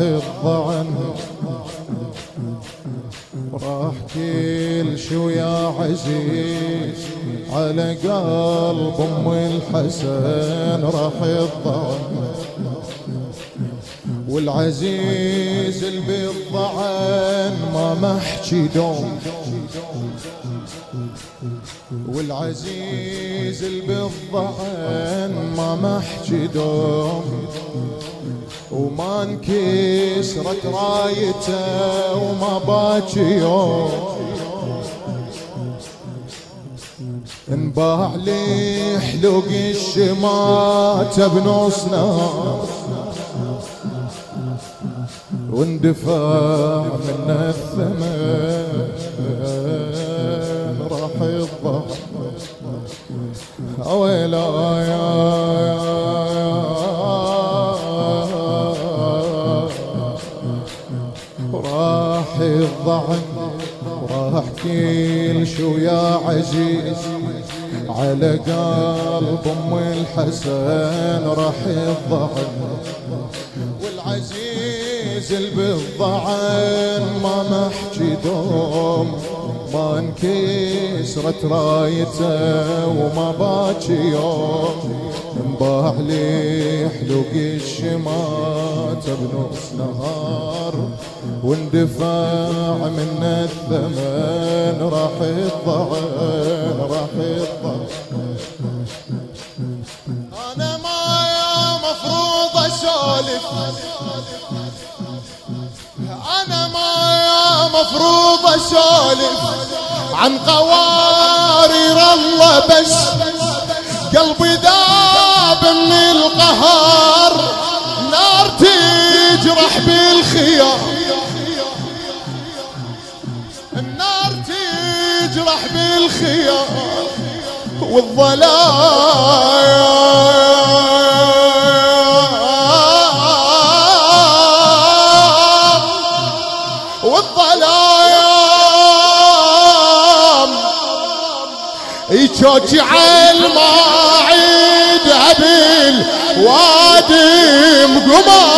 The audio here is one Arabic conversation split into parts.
الضعن راح كل شو يا عزيز على قلب أم الحسن راح الضعن والعزيز اللي بالضعن ما محكي دوم والعزيز اللي بالضعن ما محكي دوم وما انكسرت رايته وما باكي يوم انباع لي حلوق الشمات بنص نار واندفاع من الثمن راح الضحك ويلا راح الضعن راح كل شو يا عزيز. على قلب أم الحسن راح الضعن. والعزيز اللي بالضعن ما محكي دوم. ما انكسرت رايته وما باكي يوم. انباع لي حلوق الشمات بنص نهار واندفاع من الثمن راح الضعن راح الضعن أنا ما يا مفروض أسولف. أنا ما يا مفروض أسولف عن قوارير الله بس. قلبي من القهر نار تجرح بالخيار النار تجرح بالخيار والظلام والظلام. يشوج الماعيد هبل وادم قمار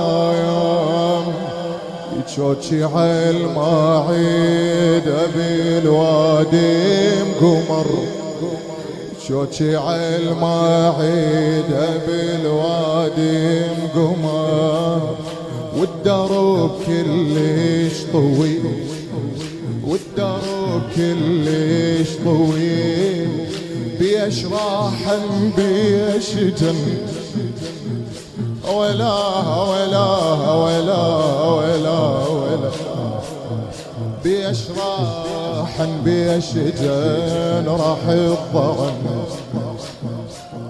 والظلام يشوشي الماعيد بالوادي مقمر شوشي الماعيد بالوادي مقمر والدرب كلش طويل. طويل بيش راحن بيش جن ولا ولا ولا ولا ولا بيش راحن بيش جن راح الضعن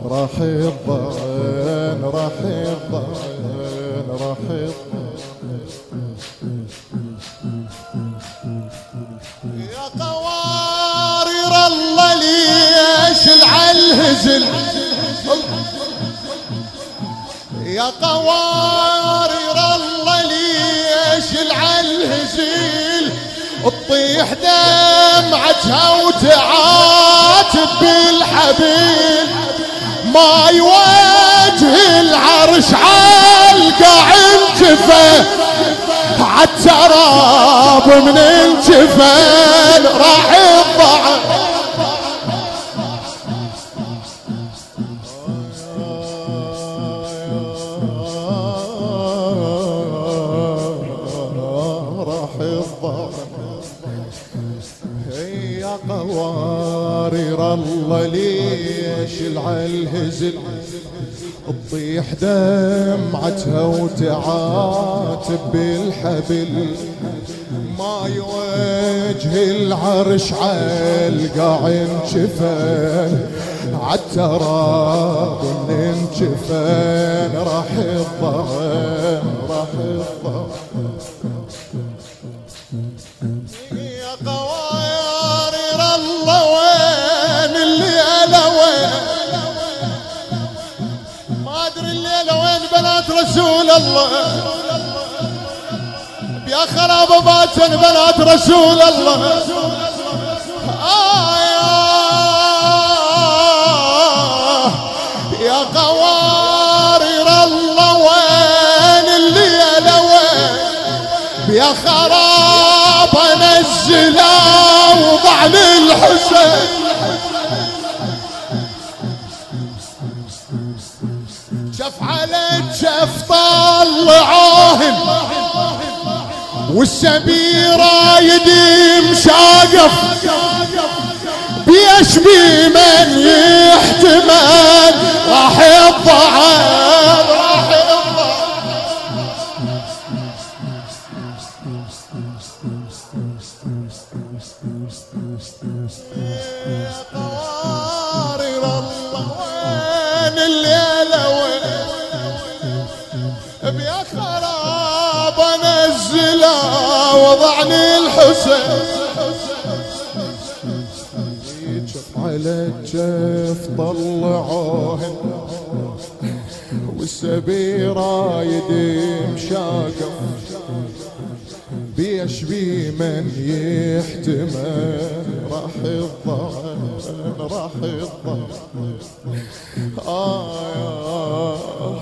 راح الضعن راح الضعن راح يا العالهزل يا قوارير الله ليش العالهزل تطيح دمعتها وتعاتب بالحبيل. ما يواجه العرش عالقاع انجفه عالتراب من الجفن يا قوارير الله ليش العالهزل تطيح دمعتها وتعاتب بالحبل. ما يوجه العرش عالقاع انجفن عالتراب انجفن راح الضعن الله. يا خراب باكر بنات رسول الله. يا قوارير الله وين اللي وين يا خراب نزله وضع للحسين. والسبيرة يديم شاقف بيشبي من يحتمل راح يضعف راح قوارر وضعني الحسين. على الجف طلعوهن والسبيرة يديم شاقف بيشبي من يحتمل. راح الظن راح الظن آه يا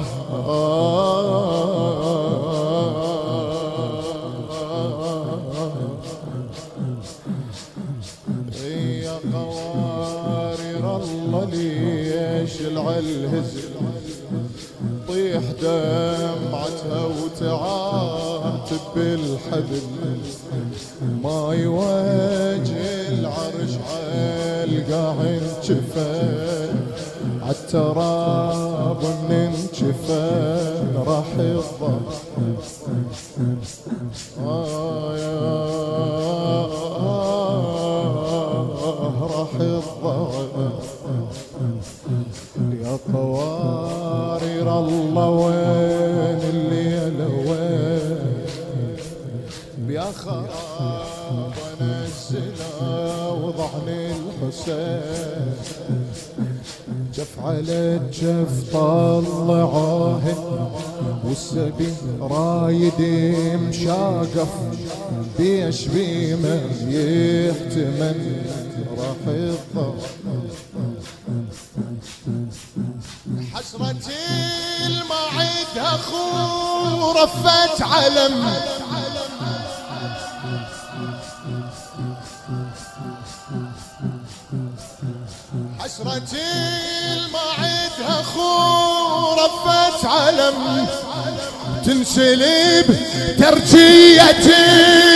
ما يواجه العرش عالقاع انجفن عالتراب من انجفن راح الضم آه راح الضم يا قوارر الله خراب انزله وضعني الحسين جف على الجف طلعوهن والسبي رايد مشاقف بيشبي من يحتمل راح يضل حسرتي المعد اخو رفت علم. حسرتي المعد اخو رفت علم. تنسلب ترجية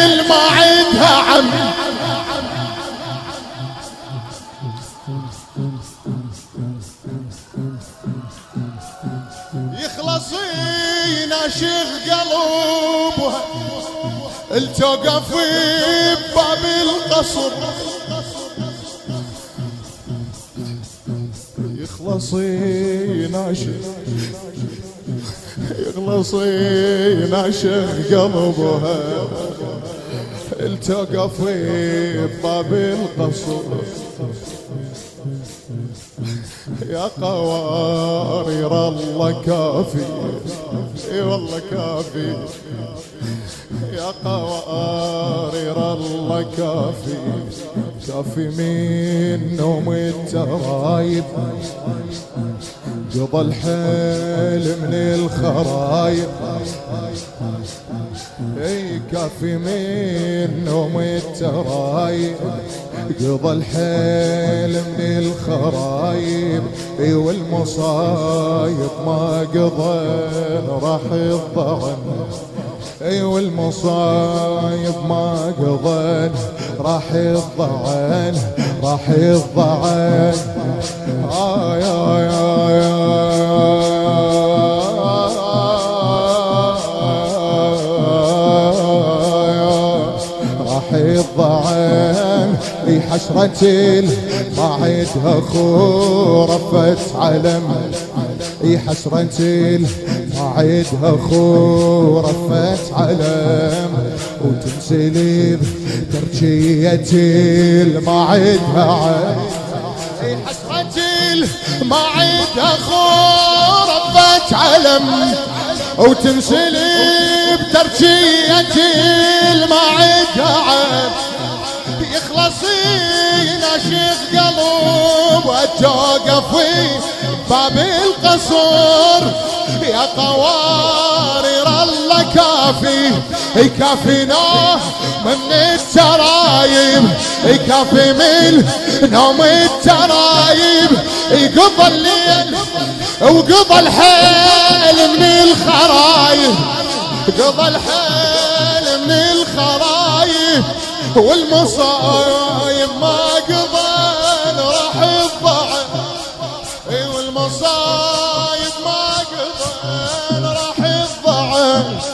المعدها عم. يخلصين اشيخ قلبها التوقف بباب القصر. يخلصين اشيخ يخلصين اشيخ قلبها التوقف بباب القصر يا قوارير الله كافي. إي والله كافي. يا قوارير الله كافي. كافي من نوم الترايب. قضى الحيل من الخرايب. إي كافي من نوم الترايب. قضى الحيل من الخرايب اي والمصايب ما قضى راح الضعن أي والمصايب ما قضى راح الضعن راح الضعن حسرة ما عيدها خو رفت علم. إي حسرة ما عيدها خو رفت علم. وتنسلي ترجية ما عيدها عين إي حسرة ما عيدها خو رفت علم. وتنسلي بترجية المعدة عين يخلصين اشيخ قلب وتوقفي باب القصر يا قوارر الله كافي يكافينا من الترايب يكافي من نوم الترايب يقضى الليل وقضى الحيل من الخرايب قضى الحيل من الخرايب والمصايب ما قضى راح الضعف والمصايب ما قضى راح الضعف